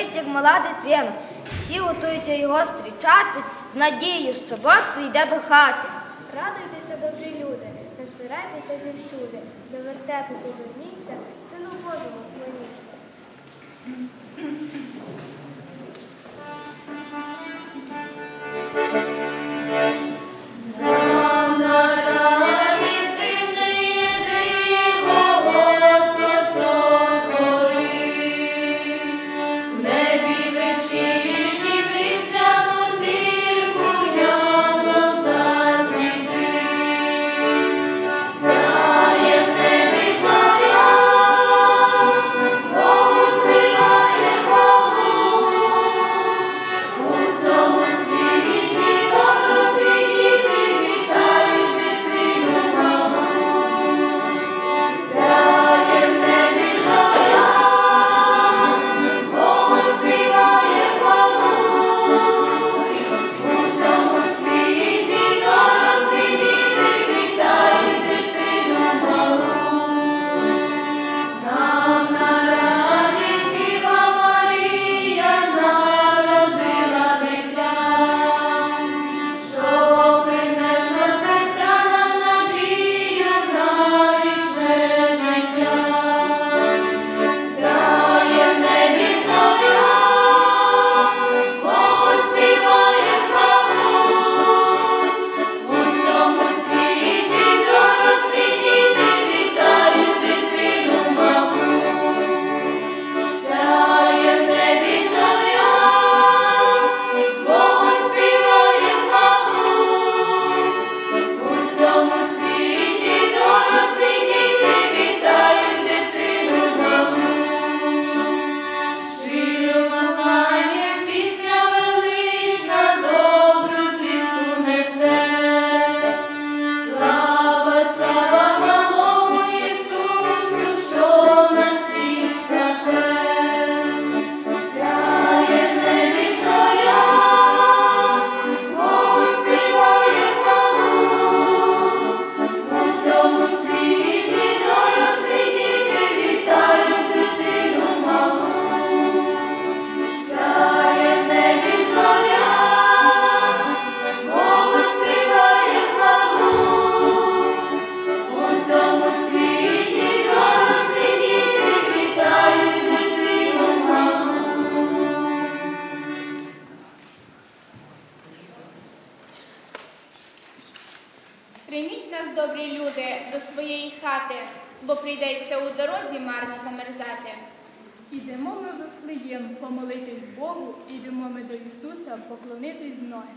Ісус як мала дитина. Всі готуються його зустрічати з надією, що Бог прийде до хати. Радуйтеся, добрі люди, та збирайтеся зівсюди, до вертепу поверніться, Сину Божому вклоніться. Прийміть нас, добрі люди, до своєї хати, бо прийдеться у дорозі марно замерзати. Ідемо ми в Вифлеєм помолитись Богу, ідемо ми до Ісуса поклонитись в ноги.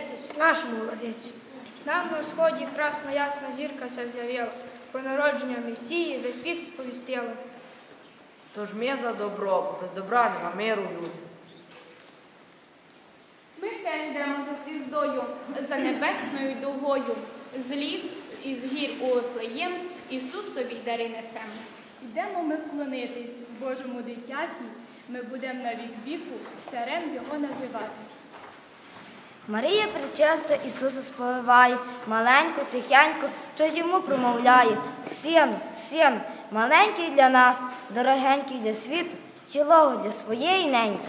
Поклонитись нашому владиці. Нам на сході красна ясна зірка ся з'явила. Про народження Месії весь світ сповістила. Тож ми за добро, без добра нема миру люди. Ми теж йдемо за звіздою, за небесною дугою, з ліс і з гір у Вифлеєм Ісусові дари несемо. Йдемо ми вклонитись Божому дитяті, ми будемо на вік віку царем його називати. Марія причиста Ісуса сповиває, маленько, тихенько, щось йому промовляє. Сину, сину, маленький для нас, дорогенький для світу, цілого для своєї неньки.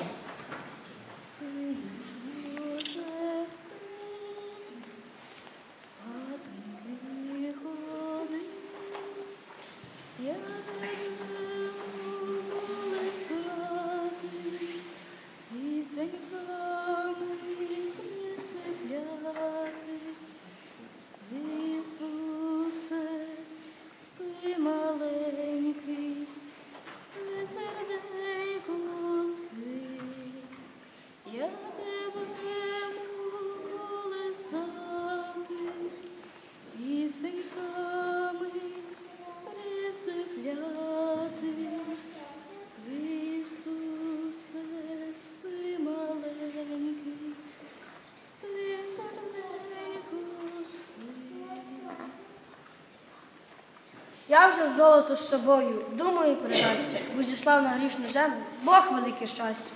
Я взяв золото з собою, думаю про щастя, бо зіслав на грішну землю Бог велике щастя.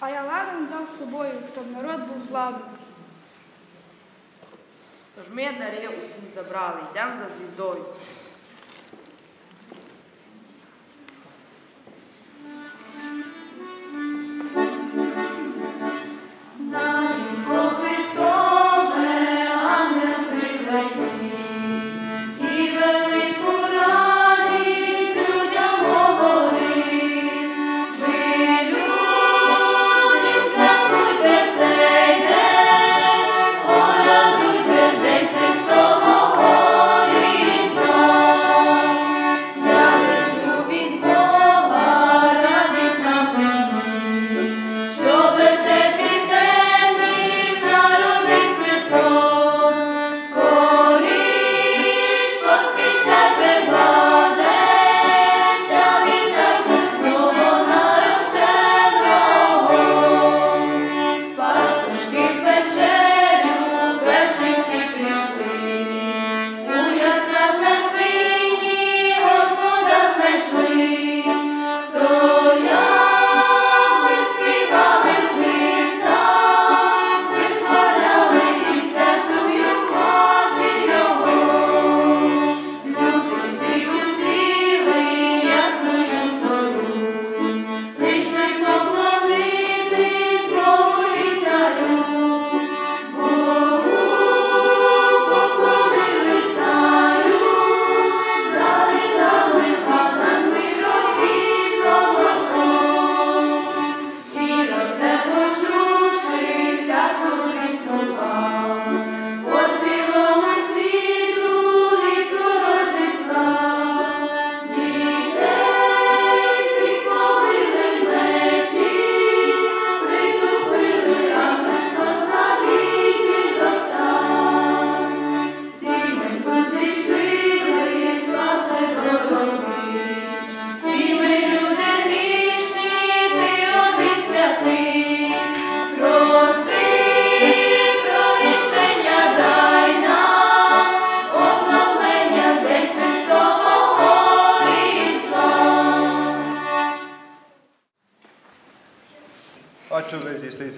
А я ладен взяв з собою, щоб народ був з. Тож ми дари у забрали, йдемо за звіздою.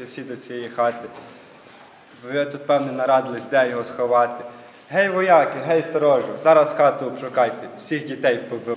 Ви всі до цієї хати. Ви тут, певне, нарадились, де його сховати. Гей, вояки, гей, сторожу, зараз хату обшукайте, всіх дітей побив.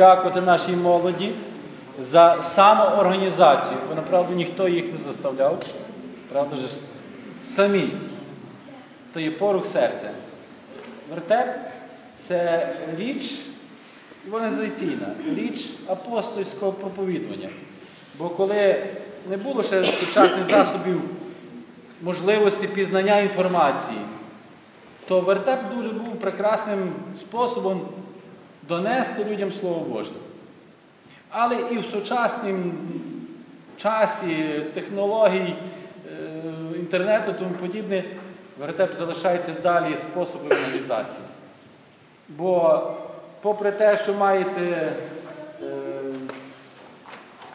Подякувати нашій молоді за самоорганізацію, бо направду ніхто їх не заставляв. Правда ж? Самі. То є порух серця. Вертеп це річ організаційна, річ апостольського проповідування. Бо коли не було ще сучасних засобів можливості пізнання інформації, то вертеп дуже був прекрасним способом донести людям Слово Боже. Але і в сучасному часі технологій, е, інтернету тому подібне, вертеп залишається далі способом реалізації. Бо, попри те, що маєте е,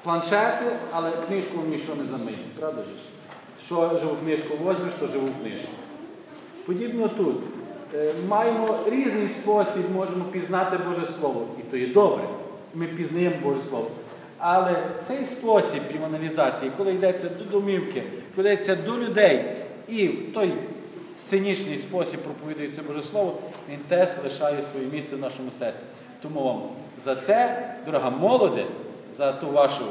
планшети, але книжку вам нічого не замиє, правда ж? Що живу книжку возьмеш, то живу книжку. Подібно тут. Е, Маємо різний спосіб, можемо пізнати Боже Слово. І то є добре. Ми пізнаємо Боже Слово. Але цей спосіб іваналізації, коли йдеться до домівки, коли йдеться до людей, і в той сценічний спосіб проповідується Боже Слово, він теж лишає своє місце в нашому серці. Тому вам за це, дорога молоде, за ту вашу,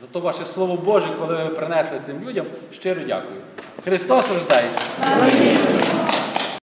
за то ваше Слово Боже, коли ви принесли цим людям, щиро дякую. Христос рождається!